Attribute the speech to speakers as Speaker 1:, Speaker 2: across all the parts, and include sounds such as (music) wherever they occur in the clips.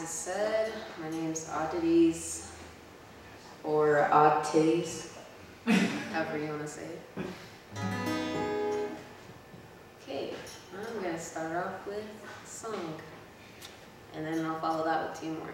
Speaker 1: as I said, my name's Oddities, or Odd Titties, (laughs) however you want to say it. Okay, I'm gonna start off with a song, and then I'll follow that with two more.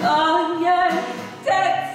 Speaker 1: Oh yeah, take.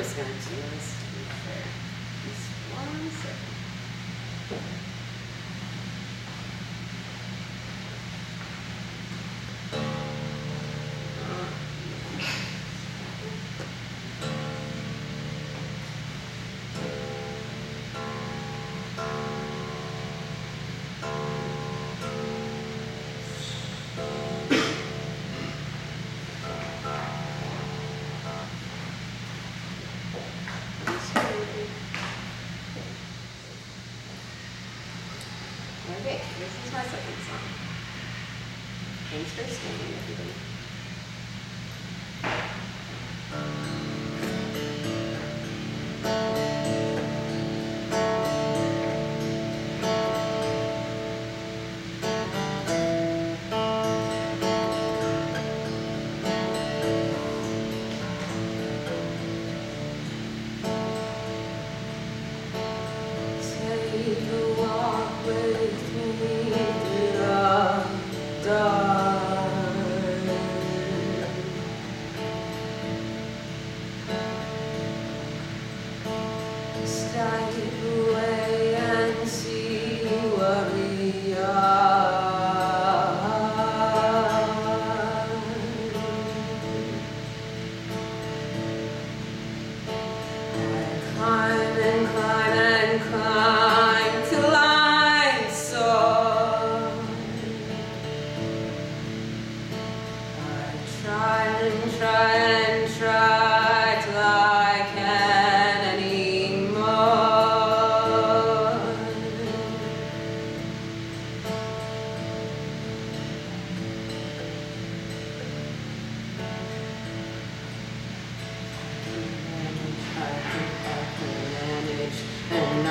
Speaker 1: was going to do
Speaker 2: this to be fair. Just one second. That's my second song. Thanks for standing, everybody.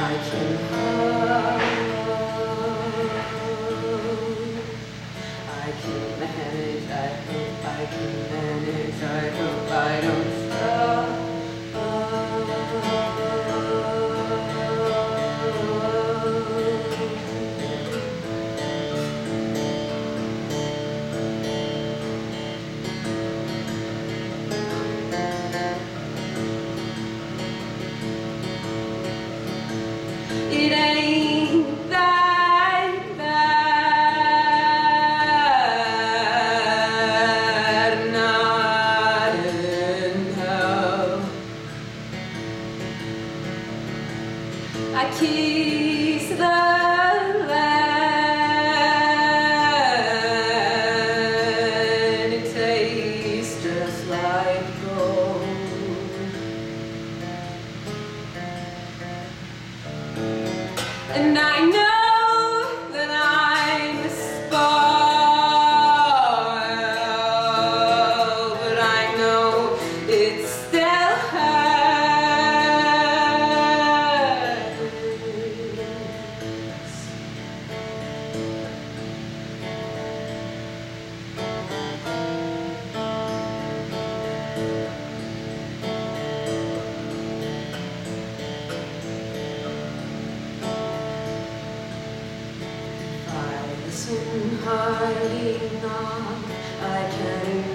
Speaker 1: I can hide. aqui. hardly knock. I can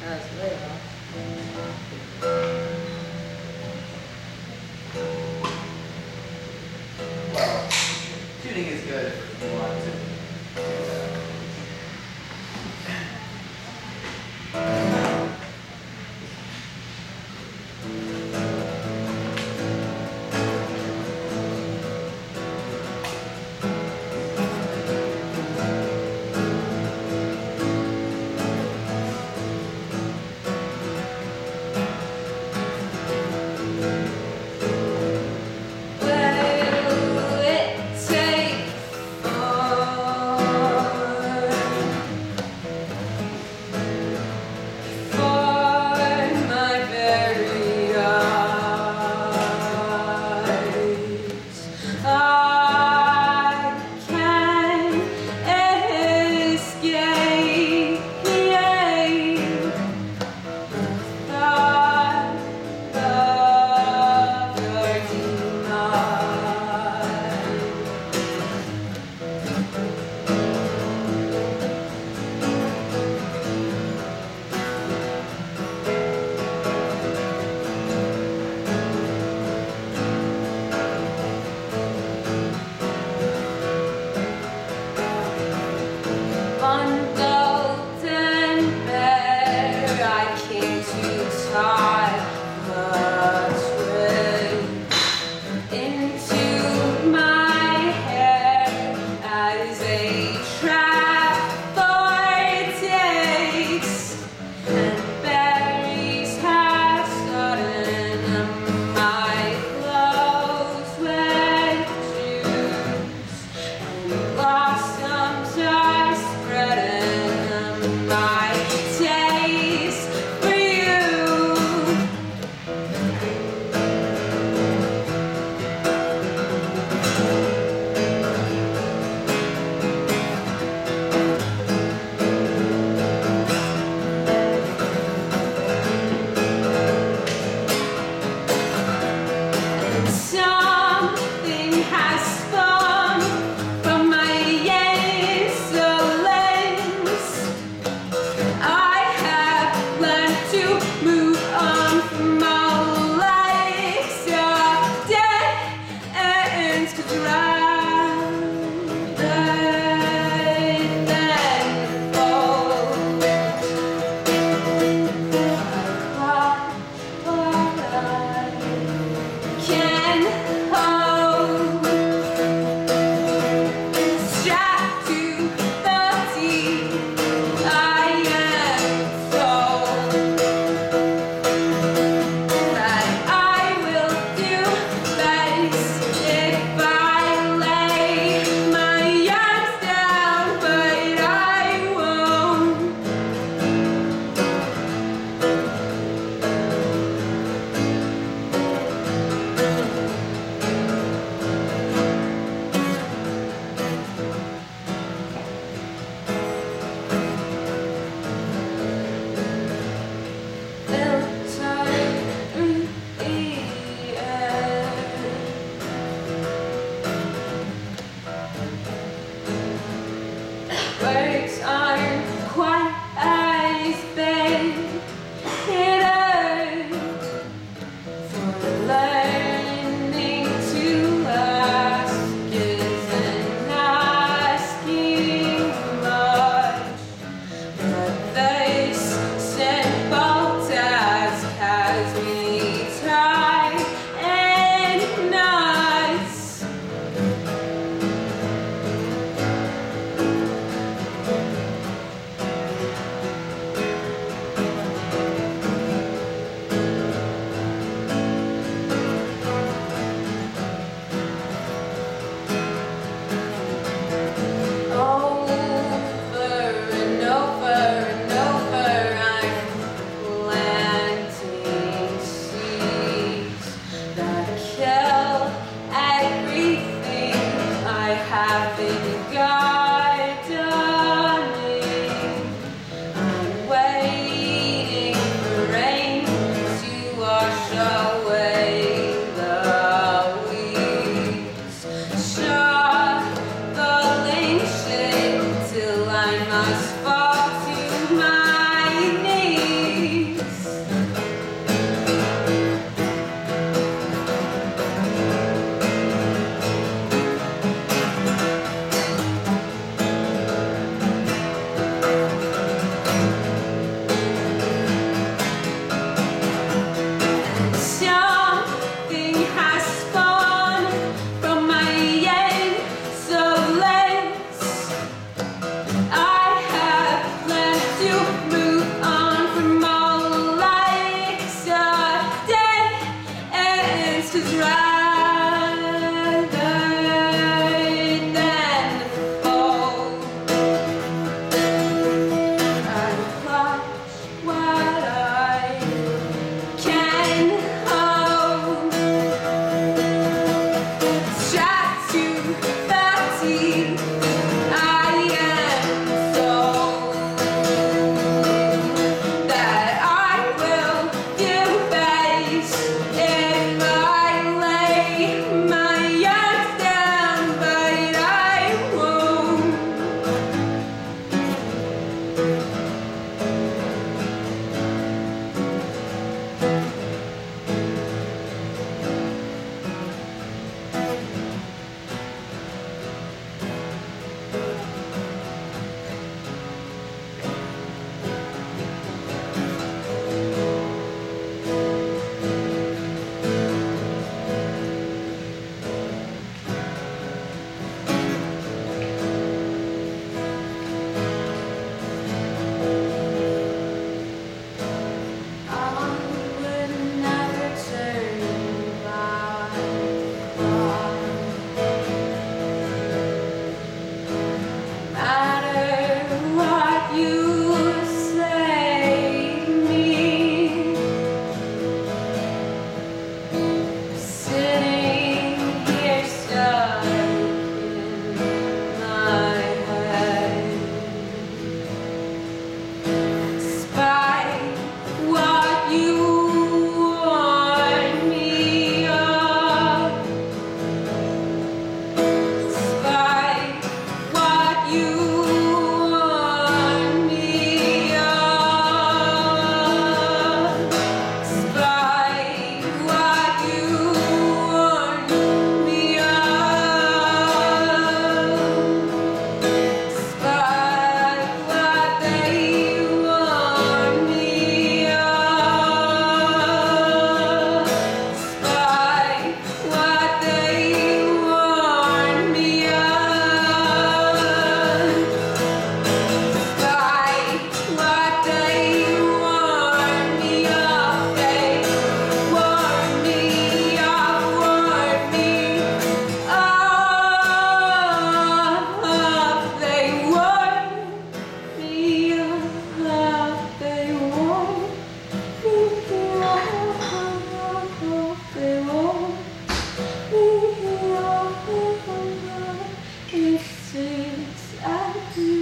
Speaker 3: That's way off.
Speaker 1: Well,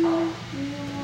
Speaker 1: うん。